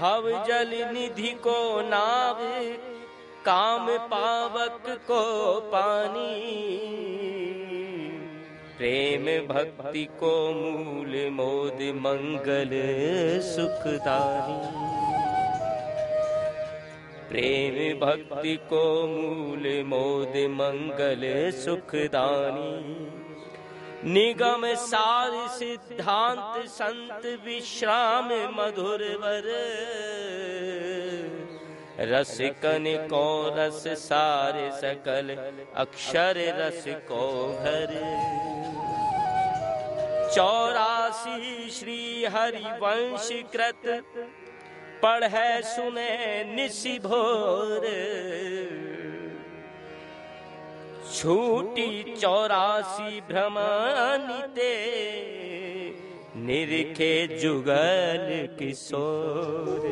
भव जल निधि को नाव काम पावक को पानी। प्रेम भक्ति को मूल मोद मंगल सुखदानी प्रेम भक्ति को मूल मोद मंगल सुखदानी निगम सार सिद्धांत संत विश्राम मधुर वर रस कन को रस सारे सकल अक्षर रस को घर। चौरासी श्री हरिवंश कृत, पढ़े सुने निशि भोर। छूटी चौरासी भ्रमणिते निरखे जुगल किशोर।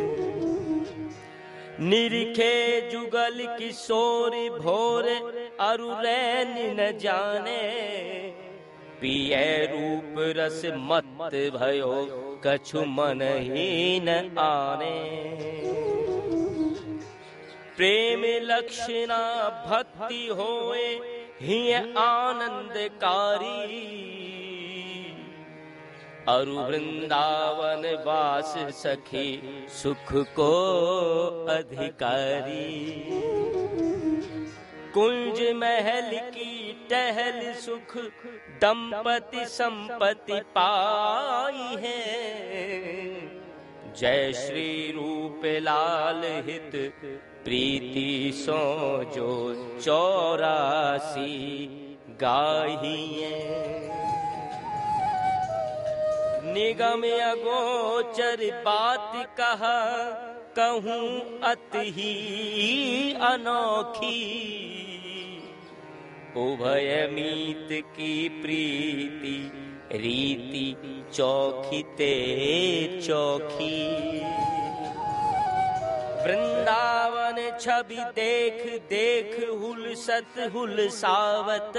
निरखे जुगल किशोर भोर अरुरैन न जाने, पिए रूप रस मत भयो कछु मन ही न आने। प्रेम लक्षणा भक्ति होए ही आनंदकारी। अरु वृंदावन वास सखी, सुख को अधिकारी। कुंज महल की टहल सुख, दंपति संपत्ति पाई है। जय श्री रूप लाल हित, प्रीति सो जो चौरासी गाही निगम अगोचर बात कहा, कहूँ अति अनोखी। उभय मीत की प्रीति रीति चौखी ते चौखी। वृंदावन छवि देख देख हुल सत हुल सावत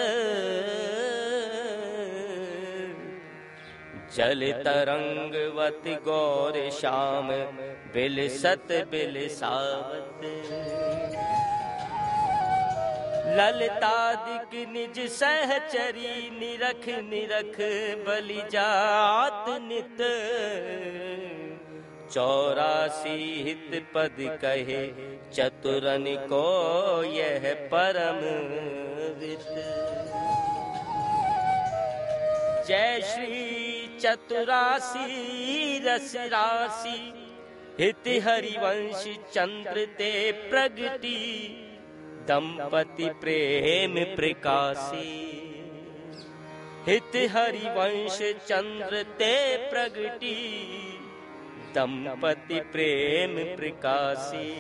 जल तरंगवत गौर श्याम बिल सत बिल ललता दिक निज सहचरी निरख निरख बलि जात नित। चौरासी हित पद कहे, चतुरन को यह परम वित। जय श्री चतुरासी रस राशि हित हरिवंश चंद्र ते प्रगति दंपति प्रेम प्रकाशी। हित हरिवंश चंद्र ते प्रगति दंपति प्रेम प्रकाशी।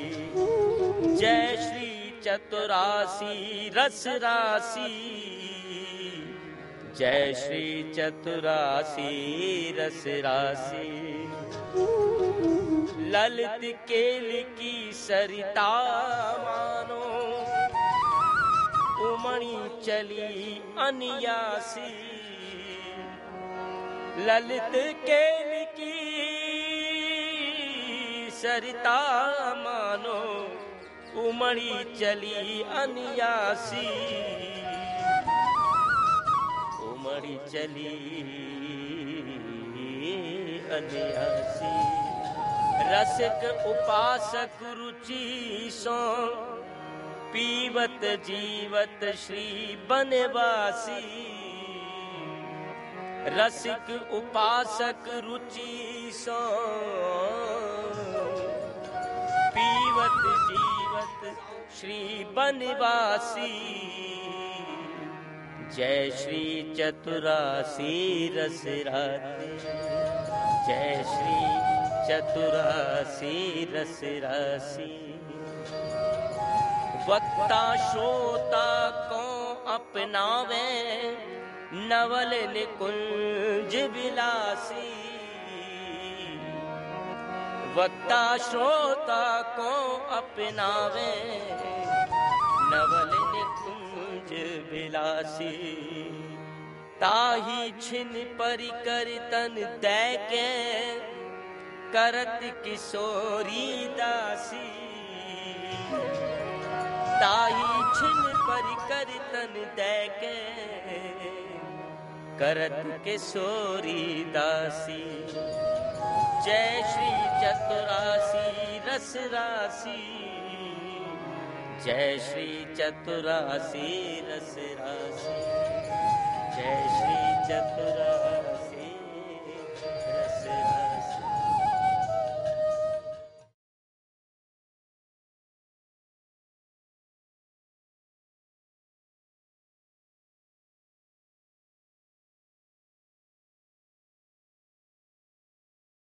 जय श्री चतुरासी रस राशि। जय श्री चतुरासी रस राशि। ललित केल की सरिता मानो। चली अनियासी ललित केल की सरिता मानो उमड़ी चली अनियासी उमड़ी चली अनियासी रसिक उपासक रुचि सो पीवत जीवत श्री बनवासी। रसिक उपासक रुचि सो। पीवत जीवत श्री बनवासी। जय श्री चतुरासी रस राते जय श्री चतुरासी रस राशि वक्ता, श्रोता को अपनावे? नवल निकुंज विलासी वक्ता, श्रोता को अपनावे? नवल निकुंज विलासी ताही छिन परिकर तन दै के करत किशोरी दासी। छिन पर कर तन दैके। करत के सोरी दासी। जय श्री चतुरासी, रस राशि जय श्री चतुरासी, रस राशि जय श्री चतुरासी।